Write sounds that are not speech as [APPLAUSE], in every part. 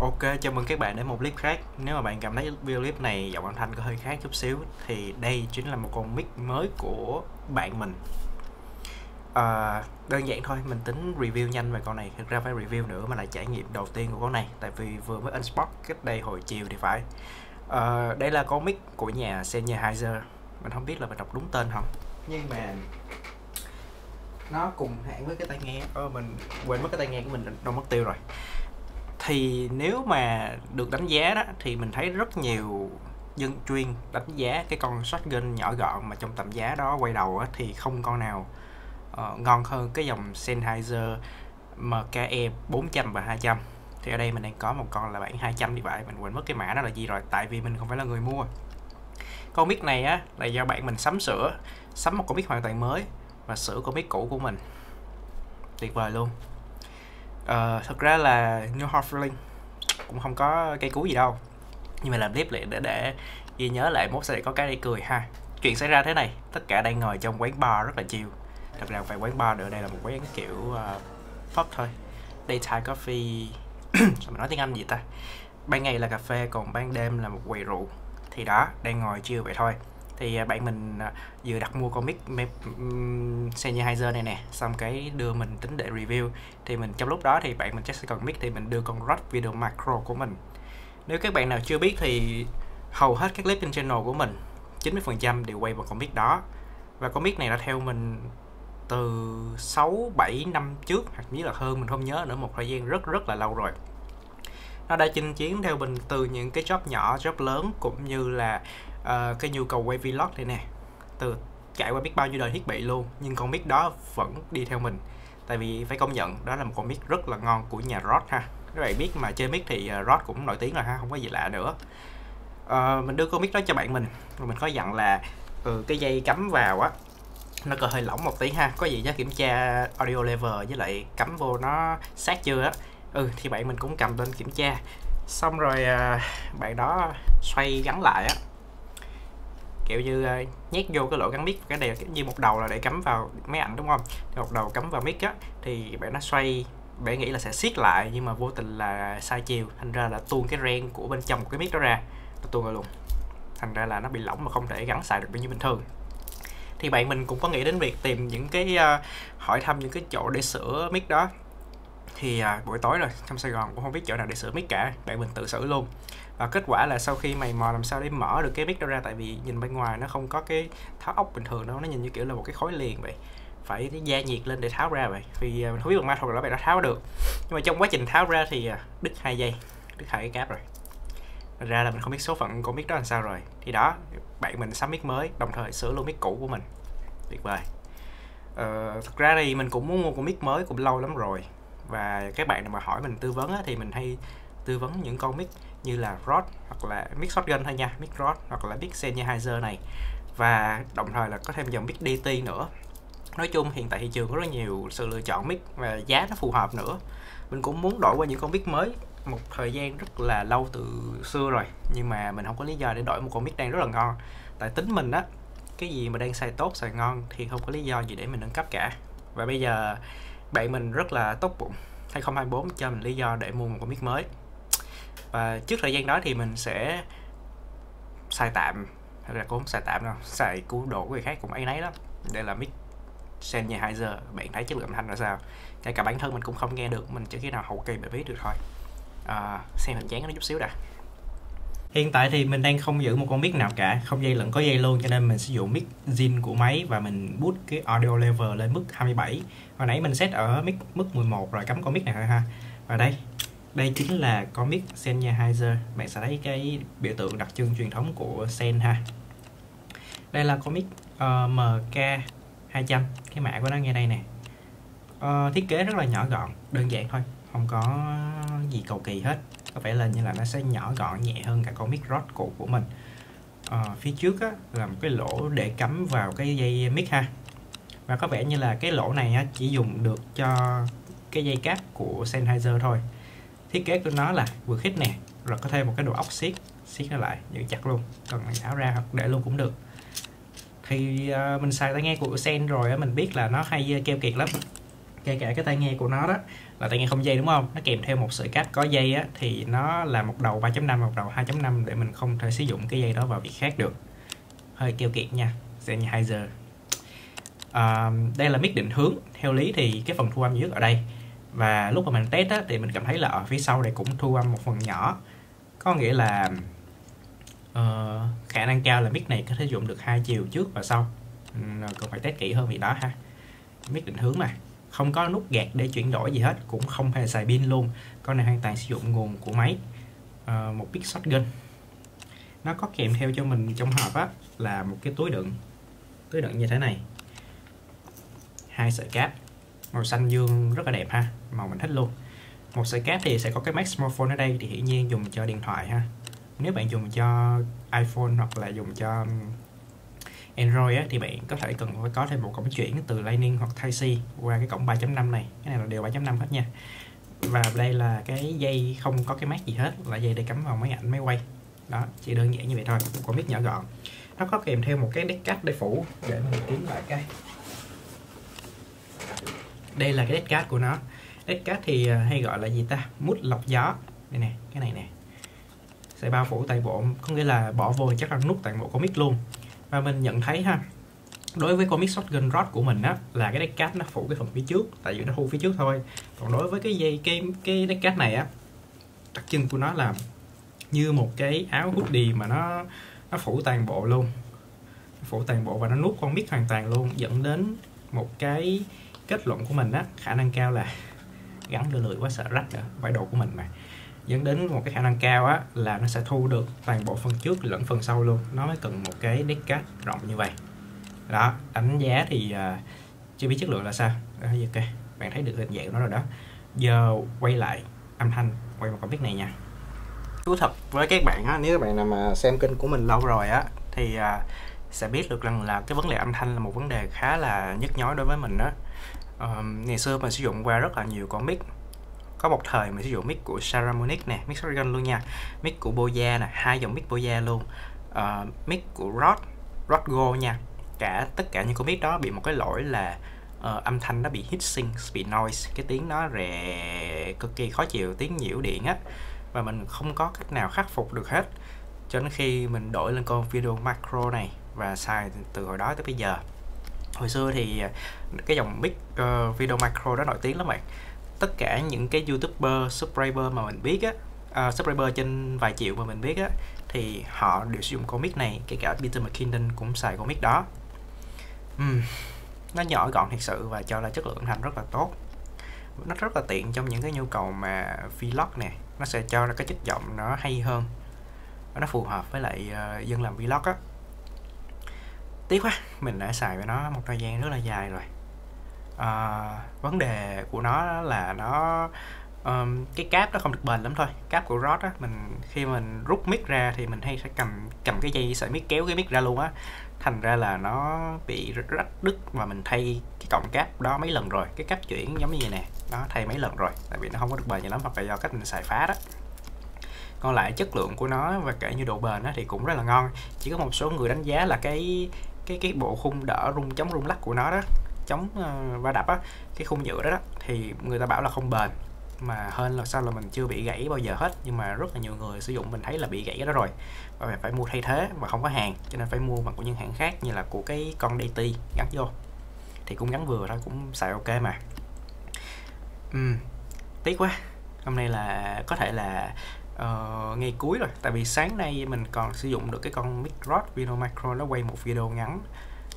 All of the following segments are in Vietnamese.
Ok, chào mừng các bạn đến một clip khác. Nếu mà bạn cảm thấy video clip này giọng âm thanh có hơi khác chút xíu Thì đây chính là một con mic mới của bạn mình. À, Đơn giản thôi, mình tính review nhanh về con này. Thực ra phải review nữa mà là trải nghiệm đầu tiên của con này Tại vì vừa mới unbox cách đây hồi chiều thì phải. À, Đây là con mic của nhà Sennheiser. Mình không biết là mình đọc đúng tên không Nhưng mà nó cùng hãng với cái tai nghe. Ờ, mình quên mất cái tai nghe của mình đâu mất tiêu rồi thì nếu mà được đánh giá đó thì mình thấy rất nhiều dân chuyên đánh giá cái con shotgun nhỏ gọn mà trong tầm giá đó quay đầu á, thì không con nào uh, ngon hơn cái dòng Sennheiser MKE 400 và 200 thì ở đây mình đang có một con là bản 200 thì vậy mình quên mất cái mã đó là gì rồi tại vì mình không phải là người mua. Con mic này á là do bạn mình sắm sửa sắm một con mic hoàn toàn mới và sửa con mic cũ của mình. Tuyệt vời luôn. Ờ, uh, thực ra là New Heart Feeling cũng không có cây cú gì đâu. Nhưng mà làm clip lại để để ghi nhớ lại mốt sẽ có cái để cười ha. Chuyện xảy ra thế này tất cả đang ngồi trong quán bar rất là chiều thật ra phải quán bar nữa đây là một quán kiểu uh, pub thôi. Daytime coffee. [COUGHS] Sao mà nói tiếng anh gì ta? Ban ngày là cà phê còn ban đêm là một quầy rượu. Thì đó đang ngồi chiều vậy thôi thì à, bạn mình à, vừa đặt mua comic Sennheiser này nè, xong cái đưa mình tính để review. Thì mình, trong lúc đó thì bạn mình chắc sẽ cần mic thì mình đưa con Rode Video Macro của mình. Nếu các bạn nào chưa biết thì hầu hết các clip trên channel của mình 90% đều quay vào con mic đó. Và con mic này đã theo mình từ 6 7 năm trước, hoặc như là hơn, mình không nhớ nữa, một thời gian rất rất là lâu rồi. Nó đã chinh chiến theo mình từ những cái job nhỏ, job lớn, cũng như là uh, cái nhu cầu quay vlog này nè từ trải qua biết bao nhiêu đời thiết bị luôn nhưng con mic đó vẫn đi theo mình. Tại vì phải công nhận đó là một con mic rất là ngon của nhà Rode ha. Các bạn biết mà chơi mic thì ờ, rod Rode cũng nổi tiếng rồi ha không có gì lạ nữa. Uh, mình đưa con mic đó cho bạn mình rồi mình có dặn là ừ, cái dây cắm vào á nó có hơi lỏng một tí ha có gì nhớ kiểm tra audio level với lại cắm vô nó sát chưa á. Ừ thì bạn mình cũng cầm lên kiểm tra. Xong rồi uh, bạn đó xoay gắn lại á kiểu như uh, nhét vô cái lỗ gắn mic cái này như một đầu là để cắm vào máy ảnh đúng không? Thì một đầu cắm vào mic á thì bạn nó xoay bạn nghĩ là sẽ siết lại nhưng mà vô tình là sai chiều thành ra là tuôn cái ren của bên trong cái mic đó ra nó tuôn ra luôn. Thành ra là nó bị lỏng mà không thể gắn xài được như bình thường. Thì bạn mình cũng có nghĩ đến việc tìm những cái uh, hỏi thăm những cái chỗ để sửa mic đó. Thì uh, buổi tối rồi trong Sài Gòn cũng không biết chỗ nào để sửa mic cả bạn mình tự sửa luôn và kết quả là sau khi mày mò làm sao để mở được cái mic đó ra tại vì nhìn bên ngoài nó không có cái tháo ốc bình thường đâu nó nhìn như kiểu là một cái khối liền vậy. Phải gia nhiệt lên để tháo ra vậy. Vì à, mình không biết bằng ma thuật là bạn đã tháo được. Nhưng mà trong quá trình tháo ra thì à, đứt hai dây đứt hai cái cáp rồi. Thật ra là mình không biết số phận của mic đó làm sao rồi. Thì đó bạn mình sắm mic mới đồng thời sửa luôn mic cũ của mình. Tuyệt vời. Ờ, thật ra thì mình cũng muốn mua một mic mới cũng lâu lắm rồi. Và các bạn nào mà hỏi mình tư vấn á, thì mình hay tư vấn những con mic như là Rod hoặc là mic shotgun thôi nha, mic Rod hoặc là mic Sennheiser này. Và đồng thời là có thêm dòng mic DT nữa. Nói chung hiện tại thị trường có rất nhiều sự lựa chọn mic và giá nó phù hợp nữa. Mình cũng muốn đổi qua những con mic mới. Một thời gian rất là lâu từ xưa rồi, nhưng mà mình không có lý do để đổi một con mic đang rất là ngon. Tại tính mình á, cái gì mà đang xài tốt, xài ngon thì không có lý do gì để mình nâng cấp cả. Và bây giờ bạn mình rất là tốt bụng 2024 cho mình lý do để mua một con mic mới và trước thời gian đó thì mình sẽ xài tạm hay là cũng không xài tạm đâu xài cú đổ của người khác cũng ấy nấy lắm. Đây là mic Sennheiser bạn thấy chất lượng âm thanh là sao? Kể cả bản thân mình cũng không nghe được mình chỉ khi nào hậu kỳ mới biết được thôi. À, xem hình dáng nó chút xíu đã. Hiện tại thì mình đang không giữ một con mic nào cả, không dây lẫn có dây luôn cho nên mình sử dụng mic zin của máy và mình boost cái audio level lên mức 27. Hồi nãy mình set ở mic mức 11 rồi cắm con mic này thôi ha. Và đây, đây chính là comic Sennheiser. Bạn sẽ thấy cái biểu tượng đặc trưng truyền thống của Sen ha. Đây là comic ờ, uh, MK200, cái mã của nó ngay đây nè. Uh, thiết kế rất là nhỏ gọn, đơn giản thôi, không có gì cầu kỳ hết có vẻ là như là nó sẽ nhỏ gọn nhẹ hơn cả comic rod cũ của mình uh, phía trước á, là một cái lỗ để cắm vào cái dây mic ha và có vẻ như là cái lỗ này á, chỉ dùng được cho cái dây cáp của Sennheiser thôi thiết kế của nó là vừa khít nè rồi có thêm một cái đồ ốc siết siết nó lại giữ chặt luôn còn tháo ra hoặc để luôn cũng được. Thì uh, mình xài tai nghe của Sen rồi mình biết là nó hay ờ, keo kiệt lắm. Kể cả cái tai nghe của nó đó là tai nghe không dây đúng không? Nó kèm theo một sợi cáp có dây á thì nó là một đầu 3.5 một đầu 2.5 để mình không thể sử dụng cái dây đó vào việc khác được. Hơi keo kiệt nha Sennheiser. À, đây là mic định hướng. Theo lý thì cái phần thu âm nhất ở đây và lúc mà mình test á, thì mình cảm thấy là ở phía sau này cũng thu âm một phần nhỏ. Có nghĩa là uh, khả năng cao là mic này có thể dùng được hai chiều trước và sau. Ừ, cần phải test kỹ hơn vì đó ha. Mic định hướng mà. Không có nút gạt để chuyển đổi gì hết cũng không hề xài pin luôn. Con này hoàn toàn sử dụng nguồn của máy uh, một mic shotgun nó có kèm theo cho mình trong hộp á là một cái túi đựng. Túi đựng như thế này. Hai sợi cáp màu xanh dương rất là đẹp ha màu mình thích luôn. Một sợi cáp thì sẽ có cái max smartphone ở đây thì hiển nhiên dùng cho điện thoại ha. Nếu bạn dùng cho iPhone hoặc là dùng cho Android á, thì bạn có thể cần phải có thêm một cổng chuyển từ Lightning hoặc Type-C qua cái cổng 3.5 này. Cái này là đều 3.5 hết nha. Và đây là cái dây không có cái mát gì hết là dây để cắm vào máy ảnh máy quay. Đó chỉ đơn giản như vậy thôi một con mic nhỏ gọn. Nó có kèm theo một cái deck card để phủ để mình kiếm lại cái đây là cái deck card của nó. Deck card thì à, hay gọi là gì ta? Mút lọc gió. Đây nè, cái này nè. Sẽ bao phủ toàn bộ, có nghĩa là bỏ vô chắc là nút toàn bộ con mic luôn. Và mình nhận thấy ha, đối với con mic shotgun rod của mình á, là cái deck nó phủ cái phần phía trước, tại vì nó thu phía trước thôi. Còn đối với cái dây, cái cái deck này á, đặc trưng của nó là như một cái áo hoodie mà nó nó phủ toàn bộ luôn. Phủ toàn bộ và nó nuốt con mic hoàn toàn luôn, dẫn đến một cái kết luận của mình á khả năng cao là [LAUGHS] gắn đôi lười quá sợ rách rồi vải đồ của mình mà. Dẫn đến một cái khả năng cao á là nó sẽ thu được toàn bộ phần trước lẫn phần sau luôn. Nó mới cần một cái deck card rộng như vậy. Đó đánh giá thì uh, chưa biết chất lượng là sao. Đó, ok bạn thấy được hình dạng của nó rồi đó. Giờ quay lại âm thanh quay một con mic này nha. Thú thật với các bạn á nếu các bạn nào mà xem kênh của mình lâu rồi á thì uh, sẽ biết được rằng là cái vấn đề âm thanh là một vấn đề khá là nhức nhối đối với mình đó. Um, ngày xưa mình sử dụng qua rất là nhiều con mic. Có một thời mình sử dụng mic của Saramonic nè mic shotgun luôn nha. Mic của Boya nè hai dòng mic Boya luôn. Uh, mic của rod, rod Go nha. Cả tất cả những con mic đó bị một cái lỗi là uh, âm thanh nó bị hissing, bị noise. Cái tiếng nó rè cực kỳ khó chịu tiếng nhiễu điện á. Và mình không có cách nào khắc phục được hết. Cho đến khi mình đổi lên con video macro này và xài từ hồi đó tới bây giờ. Hồi xưa thì à, cái dòng mic uh, video macro đó nổi tiếng lắm bạn. Tất cả những cái youtuber subscriber mà mình biết á uh, subscriber trên vài triệu mà mình biết á thì họ đều sử dụng con mic này kể cả Peter McKinnon cũng xài con mic đó. Uhm, nó nhỏ gọn thật sự và cho ra chất lượng âm thanh rất là tốt. Nó rất là tiện trong những cái nhu cầu mà vlog nè nó sẽ cho ra cái chất giọng nó hay hơn nó phù hợp với lại uh, dân làm vlog á tiếc quá mình đã xài với nó một thời gian rất là dài rồi. À, vấn đề của nó là nó um, cái cáp nó không được bền lắm thôi. Cáp của rod á mình khi mình rút mic ra thì mình hay sẽ cầm cầm cái dây sợi mic kéo cái mic ra luôn á. Thành ra là nó bị rách đứt và mình thay cái cọng cáp đó mấy lần rồi. Cái cáp chuyển giống như vậy nè nó thay mấy lần rồi tại vì nó không có được bền gì lắm hoặc là do cách mình xài phá đó. Còn lại chất lượng của nó và kể như độ bền á, thì cũng rất là ngon. Chỉ có một số người đánh giá là cái cái cái bộ khung đỡ rung chống rung lắc của nó đó chống uh, va đập á cái khung nhựa đó, đó thì người ta bảo là không bền mà hơn là sao là mình chưa bị gãy bao giờ hết nhưng mà rất là nhiều người sử dụng mình thấy là bị gãy đó rồi. Và phải mua thay thế mà không có hàng cho nên phải mua bằng của những hãng khác như là của cái con DT gắn vô. Thì cũng gắn vừa thôi cũng xài ok mà. Uhm, tiếc quá. Hôm nay là có thể là uh, ngày cuối rồi. Tại vì sáng nay mình còn sử dụng được cái con Microd Vino Macro nó quay một video ngắn.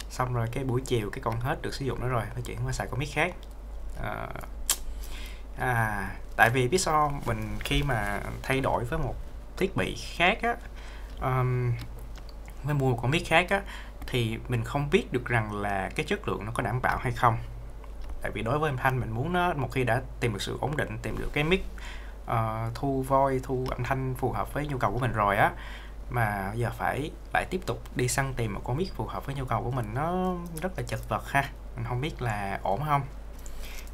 Xong rồi cái buổi chiều cái con hết được sử dụng nó rồi nó chuyển qua xài con mic khác. Uh, à tại vì biết sao mình khi mà thay đổi với một thiết bị khác á um, mới mua một con mic khác á thì mình không biết được rằng là cái chất lượng nó có đảm bảo hay không. Tại vì đối với âm thanh mình muốn nó một khi đã tìm được sự ổn định tìm được cái mic uh, thu voi thu âm thanh phù hợp với nhu cầu của mình rồi á mà giờ phải lại tiếp tục đi săn tìm một con mic phù hợp với nhu cầu của mình nó rất là chật vật ha. Mình không biết là ổn không.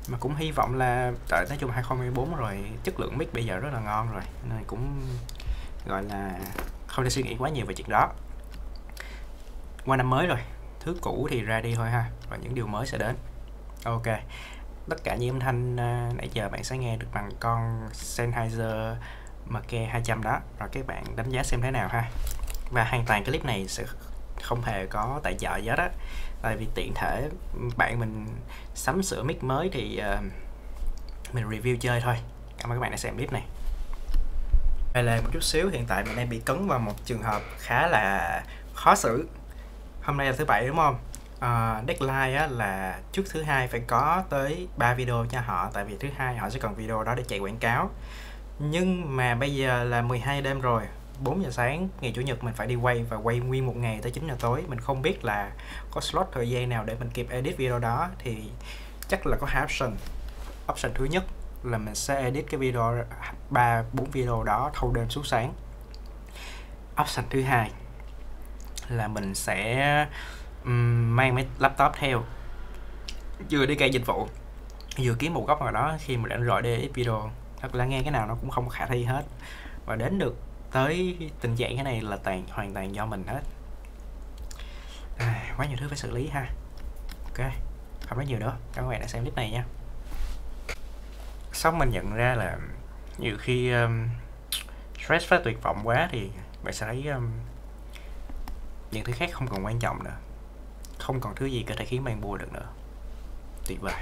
Mà cũng hy vọng là tại nói chung 2024 rồi chất lượng mic bây giờ rất là ngon rồi nên cũng gọi là không thể suy nghĩ quá nhiều về chuyện đó. Qua năm mới rồi thứ cũ thì ra đi thôi ha và những điều mới sẽ đến. Ok tất cả những âm thanh à, nãy giờ bạn sẽ nghe được bằng con Sennheiser MK 200 đó. Rồi các bạn đánh giá xem thế nào ha. Và hoàn toàn cái clip này sẽ không hề có tài trợ gì hết á. Tại vì tiện thể bạn mình sắm sửa mic mới thì uh, mình review chơi thôi. Cảm ơn các bạn đã xem clip này. Đây là một chút xíu hiện tại mình đang bị cấn vào một trường hợp khá là khó xử. Hôm nay là thứ bảy đúng không? Uh, deadline á, là trước thứ hai phải có tới 3 video cho họ tại vì thứ hai họ sẽ cần video đó để chạy quảng cáo. Nhưng mà bây giờ là 12 đêm rồi 4 giờ sáng ngày chủ nhật mình phải đi quay và quay nguyên một ngày tới 9 giờ tối. Mình không biết là có slot thời gian nào để mình kịp edit video đó thì chắc là có hai option. Option thứ nhất là mình sẽ edit cái video ba bốn video đó thâu đêm suốt sáng. Option thứ hai là mình sẽ mang máy laptop theo. Vừa đi cây dịch vụ vừa kiếm một góc nào đó khi mà rảnh rỗi để edit video. Thật là nghe cái nào nó cũng không khả thi hết. Và đến được tới tình trạng cái này là toàn hoàn toàn do mình hết. À, quá nhiều thứ phải xử lý ha. Ok không nói nhiều nữa. Cảm ơn bạn đã xem clip này nha. Xong mình nhận ra là nhiều khi um, stress và tuyệt vọng quá thì bạn sẽ thấy um, những thứ khác không còn quan trọng nữa không còn thứ gì có thể khiến bạn buồn được nữa. Tuyệt vời.